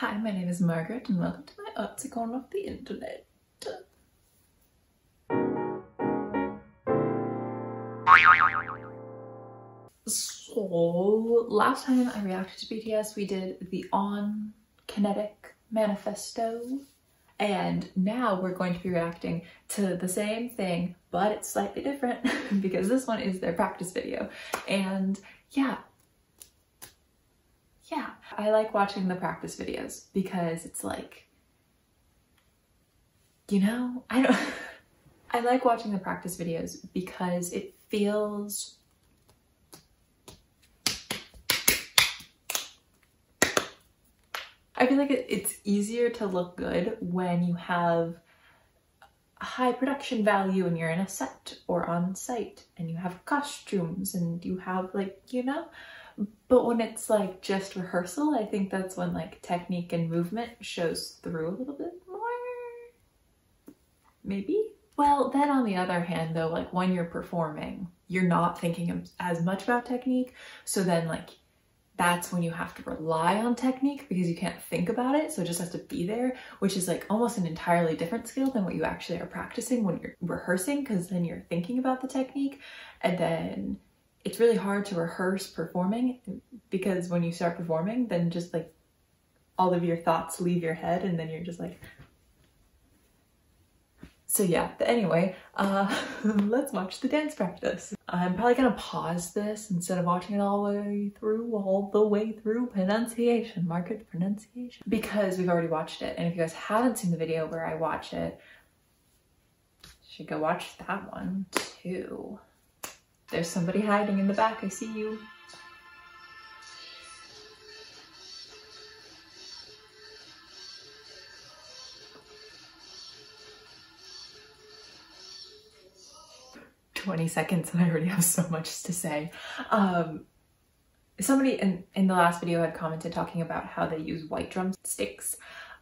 Hi, my name is Margaret and welcome to my artsy of the internet. So, last time I reacted to BTS, we did the On Kinetic Manifesto. And now we're going to be reacting to the same thing, but it's slightly different because this one is their practice video. And yeah, yeah, I like watching the practice videos because it's like, you know, I don't, I like watching the practice videos because it feels I feel like it's easier to look good when you have a high production value and you're in a set or on site and you have costumes and you have like, you know, but when it's like just rehearsal, I think that's when like technique and movement shows through a little bit more. Maybe? Well, then on the other hand though, like when you're performing, you're not thinking as much about technique. So then like that's when you have to rely on technique because you can't think about it. So it just has to be there, which is like almost an entirely different skill than what you actually are practicing when you're rehearsing because then you're thinking about the technique and then it's really hard to rehearse performing because when you start performing, then just like all of your thoughts leave your head and then you're just like, so yeah, anyway, uh, let's watch the dance practice. I'm probably gonna pause this instead of watching it all the way through, all the way through pronunciation, market pronunciation, because we've already watched it. And if you guys haven't seen the video where I watch it, should go watch that one too. There's somebody hiding in the back, I see you. 20 seconds and I already have so much to say. Um, somebody in, in the last video had commented talking about how they use white drumsticks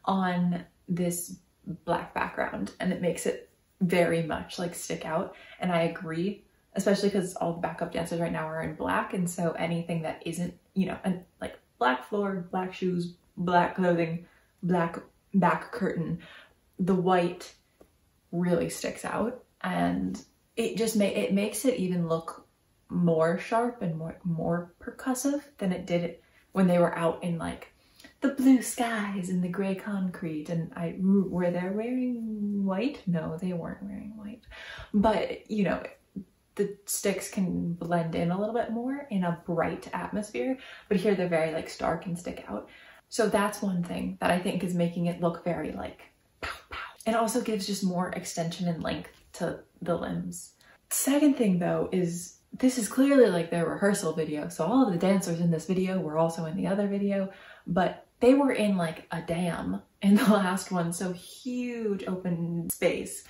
on this black background and it makes it very much like stick out. And I agree, especially because all the backup dancers right now are in black. And so anything that isn't, you know, and like black floor, black shoes, black clothing, black back curtain, the white really sticks out. And it just may it makes it even look more sharp and more more percussive than it did when they were out in like the blue skies and the gray concrete and I were they wearing white? No, they weren't wearing white. But you know, the sticks can blend in a little bit more in a bright atmosphere, but here they're very like stark and stick out. So that's one thing that I think is making it look very like pow pow. It also gives just more extension and length to the limbs. Second thing though is this is clearly like their rehearsal video. So all of the dancers in this video were also in the other video, but they were in like a dam in the last one. So huge open space.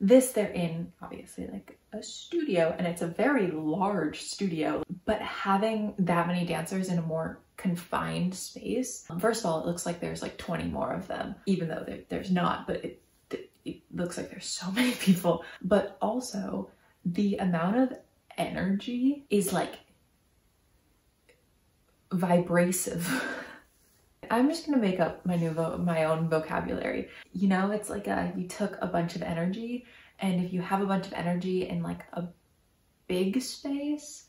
This they're in obviously like a studio and it's a very large studio, but having that many dancers in a more confined space, first of all, it looks like there's like 20 more of them, even though there, there's not, but it, it looks like there's so many people. But also the amount of energy is like vibrasive. I'm just gonna make up my new my own vocabulary. You know, it's like a you took a bunch of energy, and if you have a bunch of energy in like a big space,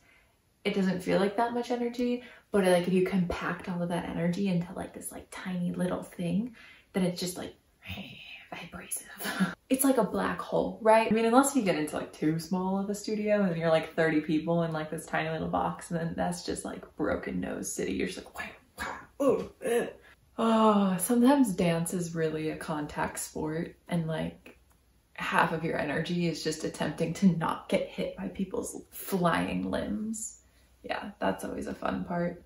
it doesn't feel like that much energy. But like if you compact all of that energy into like this like tiny little thing, then it's just like vibrasive. it's like a black hole, right? I mean, unless you get into like too small of a studio and you're like 30 people in like this tiny little box, and then that's just like broken nose city. You're just like, oh, oh, sometimes dance is really a contact sport and like half of your energy is just attempting to not get hit by people's flying limbs. Yeah, that's always a fun part.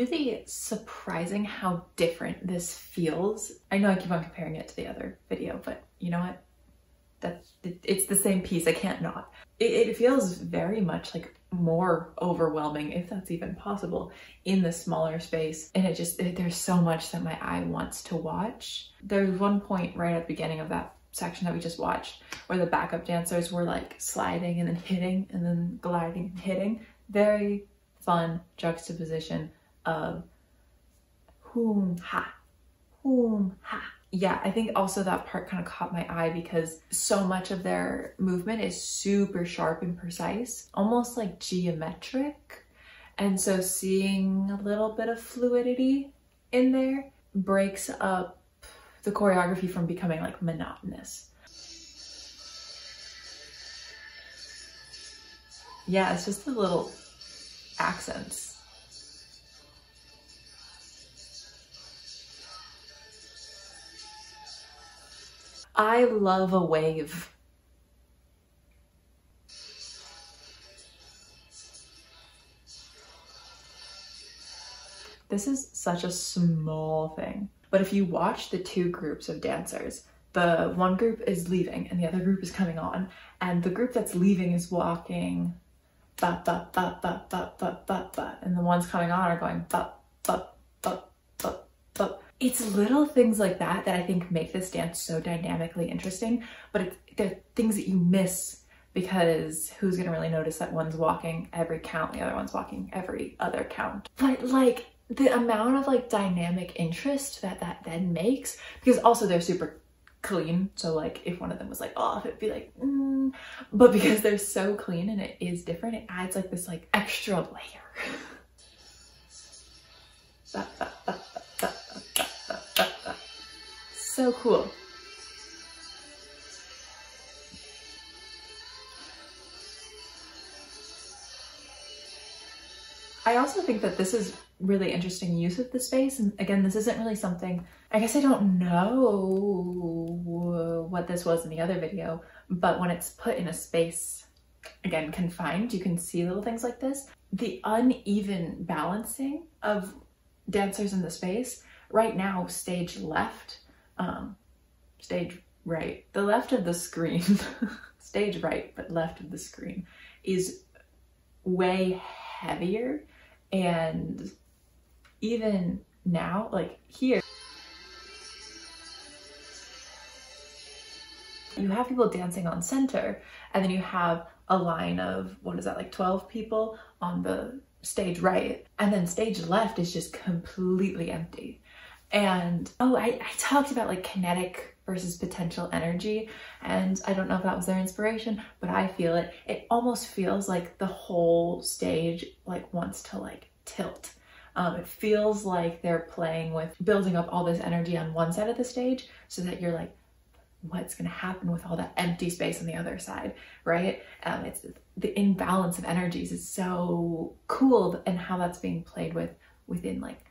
Really surprising how different this feels. I know I keep on comparing it to the other video, but you know what? That's, it's the same piece. I can't not. It, it feels very much like more overwhelming, if that's even possible, in the smaller space. And it just, it, there's so much that my eye wants to watch. There's one point right at the beginning of that section that we just watched where the backup dancers were like sliding and then hitting and then gliding and hitting. Very fun juxtaposition of whom ha, whom ha. Yeah, I think also that part kind of caught my eye because so much of their movement is super sharp and precise, almost like geometric. And so seeing a little bit of fluidity in there breaks up the choreography from becoming like monotonous. Yeah, it's just the little accents. I love a wave. This is such a small thing. But if you watch the two groups of dancers, the one group is leaving and the other group is coming on. And the group that's leaving is walking ba ba ba ba ba ba ba. And the ones coming on are going ba ba ba it's little things like that that I think make this dance so dynamically interesting, but it's, they're things that you miss because who's gonna really notice that one's walking every count, the other one's walking every other count. But like the amount of like dynamic interest that that then makes, because also they're super clean. So like if one of them was like off, it'd be like, mm. but because they're so clean and it is different, it adds like this like extra layer. so cool. I also think that this is really interesting use of the space. And again, this isn't really something, I guess I don't know what this was in the other video, but when it's put in a space, again, confined, you can see little things like this. The uneven balancing of dancers in the space, right now, stage left um, stage right, the left of the screen, stage right, but left of the screen is way heavier. And even now, like here, you have people dancing on center and then you have a line of, what is that, like 12 people on the stage right. And then stage left is just completely empty. And oh, I, I talked about like kinetic versus potential energy. And I don't know if that was their inspiration, but I feel it. It almost feels like the whole stage like wants to like tilt. Um, it feels like they're playing with building up all this energy on one side of the stage so that you're like, what's going to happen with all that empty space on the other side, right? Um, it's the imbalance of energies is so cool and how that's being played with within like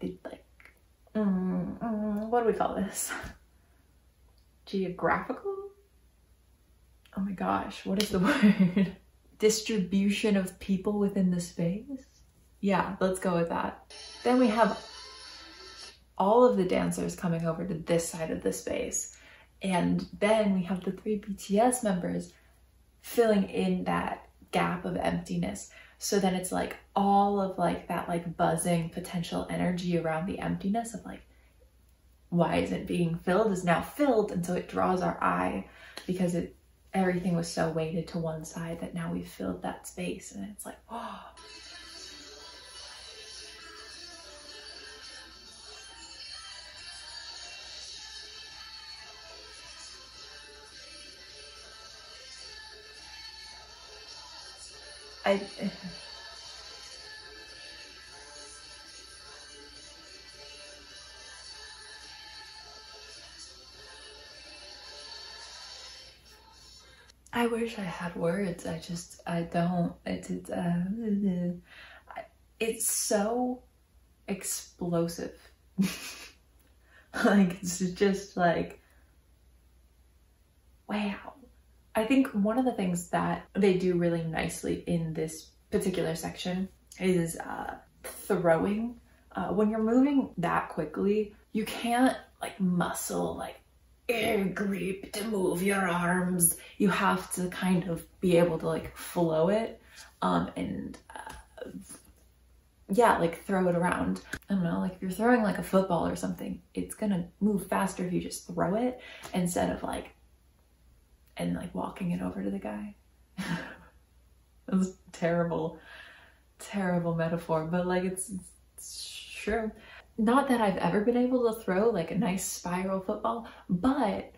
the like mm, mm, what do we call this? Geographical? Oh my gosh what is the word? Distribution of people within the space? Yeah let's go with that. Then we have all of the dancers coming over to this side of the space. And then we have the three bts members filling in that gap of emptiness so then it's like all of like that like buzzing potential energy around the emptiness of like, why isn't being filled is now filled. And so it draws our eye because it everything was so weighted to one side that now we've filled that space and it's like, oh. I I wish I had words. I just I don't. It's it's uh, it's so explosive. like it's just like wow. I think one of the things that they do really nicely in this particular section is uh, throwing. Uh, when you're moving that quickly, you can't like muscle like grip to move your arms. You have to kind of be able to like flow it um, and uh, yeah, like throw it around. I don't know, like if you're throwing like a football or something, it's gonna move faster if you just throw it instead of like, and like walking it over to the guy. That's terrible, terrible metaphor, but like it's, it's true. Not that I've ever been able to throw like a nice spiral football, but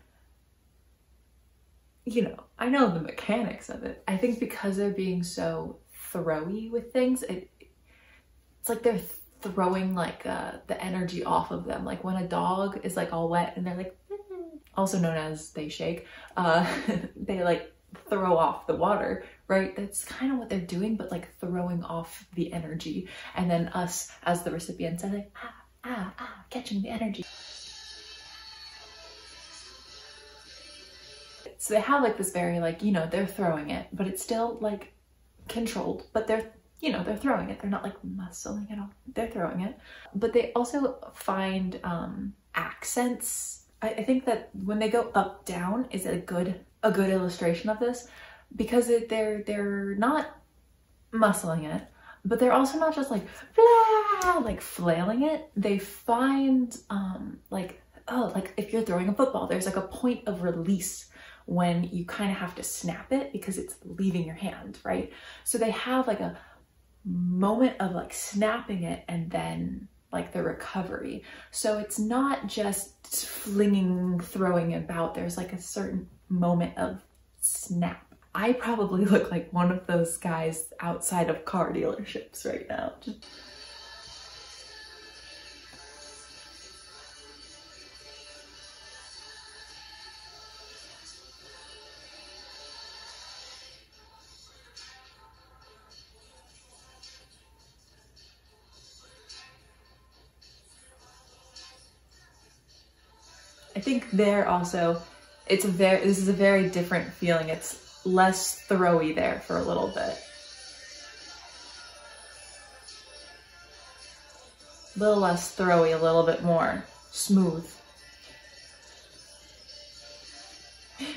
you know, I know the mechanics of it. I think because they're being so throwy with things, it it's like they're throwing like uh, the energy off of them. Like when a dog is like all wet and they're like, also known as they shake, uh, they like throw off the water, right? That's kind of what they're doing, but like throwing off the energy. And then us as the recipients are like, ah, ah, ah, catching the energy. So they have like this very like, you know, they're throwing it, but it's still like controlled, but they're, you know, they're throwing it. They're not like muscling it all. They're throwing it. But they also find um, accents. I, I think that when they go up down is a good a good illustration of this because it, they're they're not muscling it, but they're also not just like blah, like flailing it. They find um like oh like if you're throwing a football, there's like a point of release when you kind of have to snap it because it's leaving your hand, right? So they have like a moment of like snapping it and then like the recovery. So it's not just flinging, throwing about. There's like a certain moment of snap. I probably look like one of those guys outside of car dealerships right now. Just think there also, it's a very, this is a very different feeling. It's less throwy there for a little bit. A little less throwy, a little bit more smooth.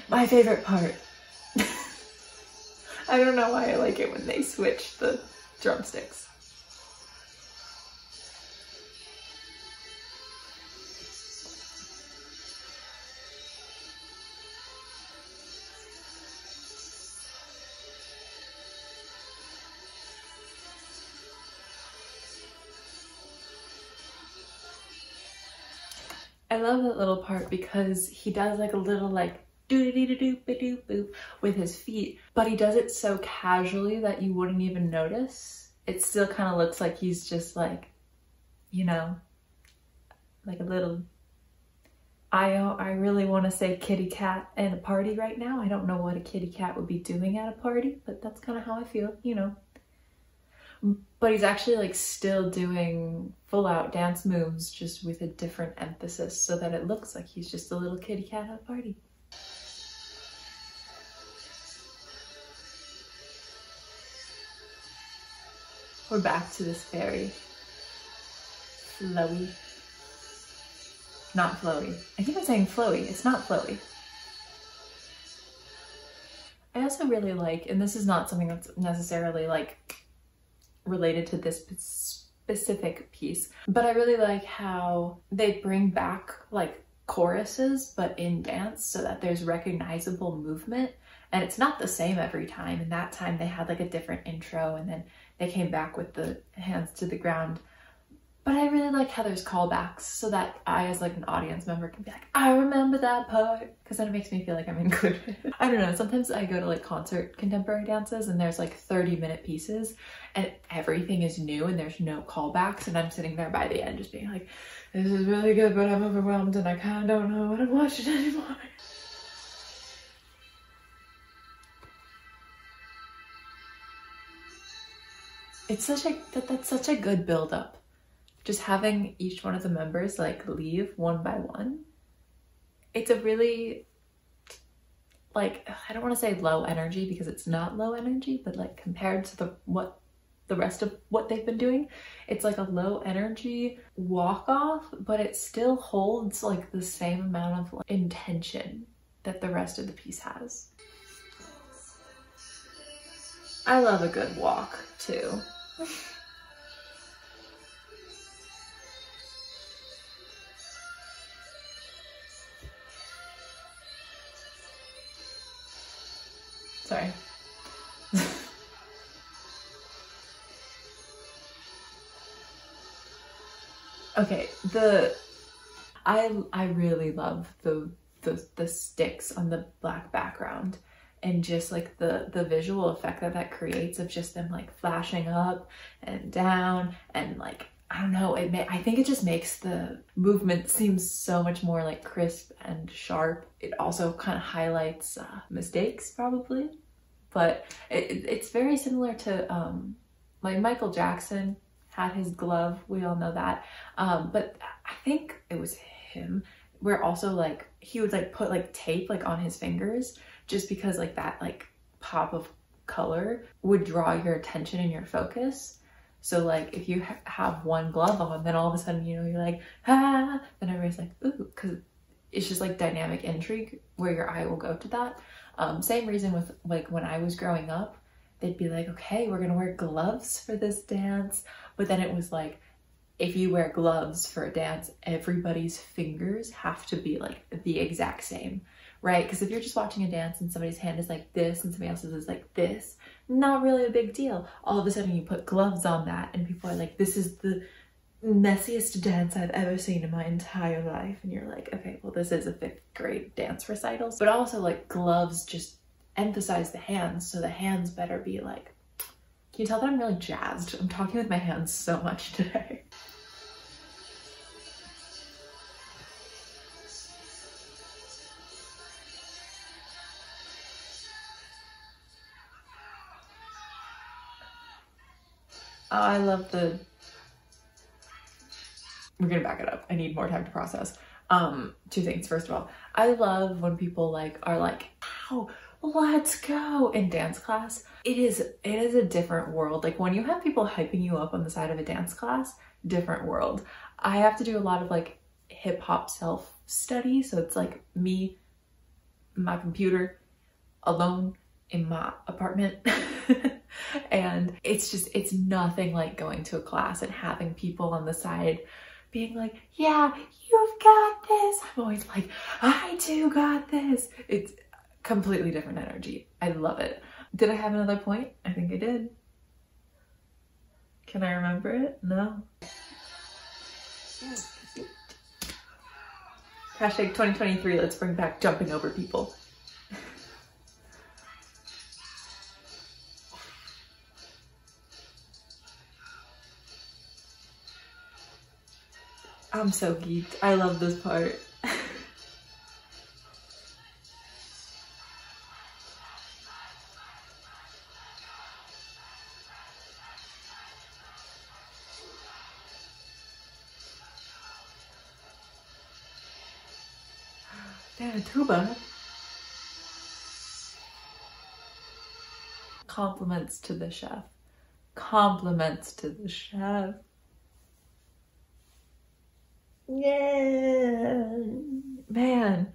My favorite part. I don't know why I like it when they switch the drumsticks. Love that little part because he does like a little like doo doo doo doo doo boop with his feet, but he does it so casually that you wouldn't even notice. It still kind of looks like he's just like, you know, like a little. I I really want to say kitty cat in a party right now. I don't know what a kitty cat would be doing at a party, but that's kind of how I feel, you know but he's actually like still doing full out dance moves just with a different emphasis so that it looks like he's just a little kitty cat at a party. We're back to this very flowy, not flowy. I keep I'm saying flowy, it's not flowy. I also really like, and this is not something that's necessarily like related to this specific piece. But I really like how they bring back like choruses, but in dance so that there's recognizable movement. And it's not the same every time. And that time they had like a different intro and then they came back with the hands to the ground but I really like Heather's callbacks so that I, as like an audience member, can be like, I remember that part, because then it makes me feel like I'm included. I don't know, sometimes I go to like concert contemporary dances and there's like 30 minute pieces and everything is new and there's no callbacks and I'm sitting there by the end just being like, this is really good, but I'm overwhelmed and I kind of don't know what I'm watching anymore. It's such a, that, that's such a good build up just having each one of the members like leave one by one, it's a really like I don't want to say low energy because it's not low energy, but like compared to the what the rest of what they've been doing. It's like a low energy walk off, but it still holds like the same amount of like, intention that the rest of the piece has. I love a good walk too. Sorry. okay, the I I really love the the the sticks on the black background and just like the the visual effect that that creates of just them like flashing up and down and like I don't know it may I think it just makes the movement seem so much more like crisp and sharp it also kind of highlights uh, mistakes probably but it, it's very similar to um like Michael Jackson had his glove we all know that um but I think it was him where also like he would like put like tape like on his fingers just because like that like pop of color would draw your attention and your focus. So like if you ha have one glove on, then all of a sudden, you know, you're like, ah, then everybody's like, ooh, because it's just like dynamic intrigue where your eye will go to that. Um, same reason with like when I was growing up, they'd be like, okay, we're gonna wear gloves for this dance. But then it was like, if you wear gloves for a dance, everybody's fingers have to be like the exact same right? Because if you're just watching a dance and somebody's hand is like this and somebody else's is like this, not really a big deal. All of a sudden you put gloves on that and people are like, this is the messiest dance I've ever seen in my entire life. And you're like, okay, well, this is a fifth grade dance recital. But also like gloves just emphasize the hands. So the hands better be like, can you tell that I'm really jazzed? I'm talking with my hands so much today. Oh, I love the. We're gonna back it up. I need more time to process. Um, two things. First of all, I love when people like are like, "Ow, let's go!" in dance class. It is it is a different world. Like when you have people hyping you up on the side of a dance class, different world. I have to do a lot of like hip hop self study, so it's like me, my computer, alone in my apartment. and it's just, it's nothing like going to a class and having people on the side being like, yeah, you've got this. I'm always like, I too got this. It's completely different energy. I love it. Did I have another point? I think I did. Can I remember it? No. Hashtag 2023, let's bring back jumping over people. I'm so geeked. I love this part. Damn, tuba. Compliments to the chef. Compliments to the chef. Yeah, man.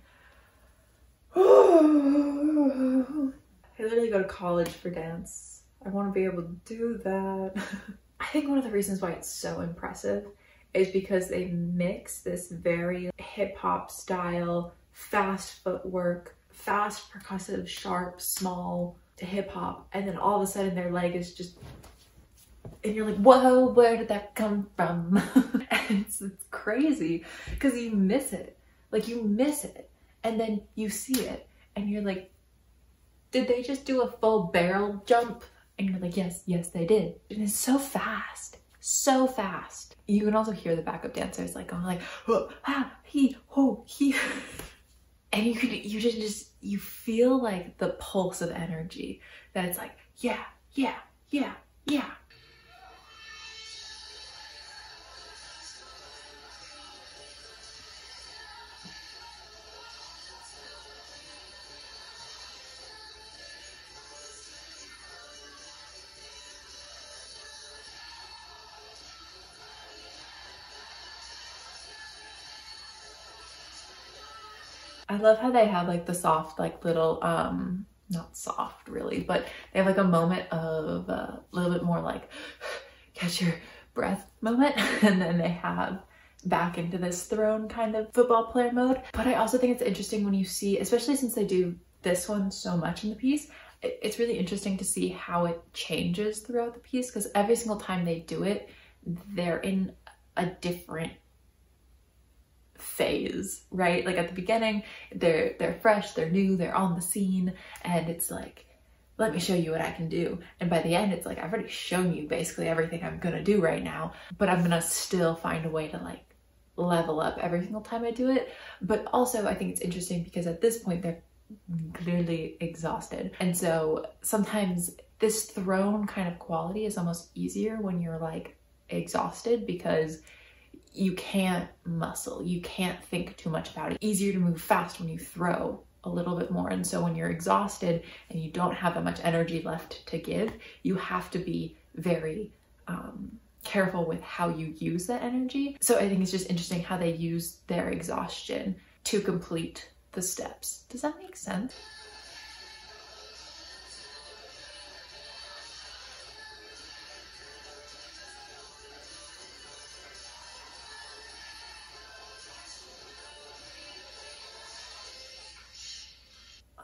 I literally go to college for dance. I want to be able to do that. I think one of the reasons why it's so impressive is because they mix this very hip hop style, fast footwork, fast, percussive, sharp, small to hip hop, and then all of a sudden their leg is just and you're like, whoa, where did that come from? and it's, it's crazy because you miss it. Like you miss it and then you see it and you're like, did they just do a full barrel jump? And you're like, yes, yes, they did. And it's so fast, so fast. You can also hear the backup dancers like going like, oh, ah, he, oh, he. and you could, you just, just, you feel like the pulse of energy that it's like, yeah, yeah, yeah, yeah. I love how they have like the soft, like little, um, not soft really, but they have like a moment of uh, a little bit more like catch your breath moment. And then they have back into this throne kind of football player mode. But I also think it's interesting when you see, especially since they do this one so much in the piece, it's really interesting to see how it changes throughout the piece because every single time they do it, they're in a different phase, right? Like at the beginning, they're they're fresh, they're new, they're on the scene, and it's like, let me show you what I can do. And by the end, it's like I've already shown you basically everything I'm gonna do right now, but I'm gonna still find a way to like level up every single time I do it. But also I think it's interesting because at this point they're clearly exhausted. And so sometimes this throne kind of quality is almost easier when you're like exhausted because you can't muscle, you can't think too much about it. Easier to move fast when you throw a little bit more. And so when you're exhausted and you don't have that much energy left to give, you have to be very um, careful with how you use that energy. So I think it's just interesting how they use their exhaustion to complete the steps. Does that make sense?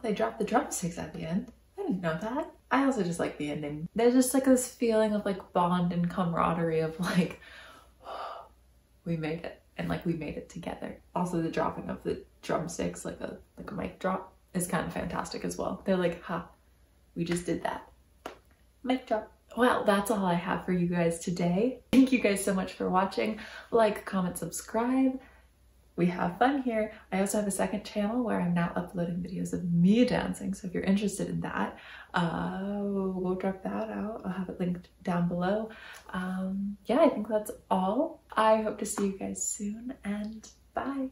They dropped the drumsticks at the end. I didn't know that. I also just like the ending. There's just like this feeling of like bond and camaraderie of like, we made it and like we made it together. Also the dropping of the drumsticks, like a like a mic drop is kind of fantastic as well. They're like, ha, we just did that. Mic drop. Well, that's all I have for you guys today. Thank you guys so much for watching. Like, comment, subscribe we have fun here. I also have a second channel where I'm now uploading videos of me dancing. So if you're interested in that, uh, we'll drop that out. I'll have it linked down below. Um, yeah, I think that's all. I hope to see you guys soon and bye.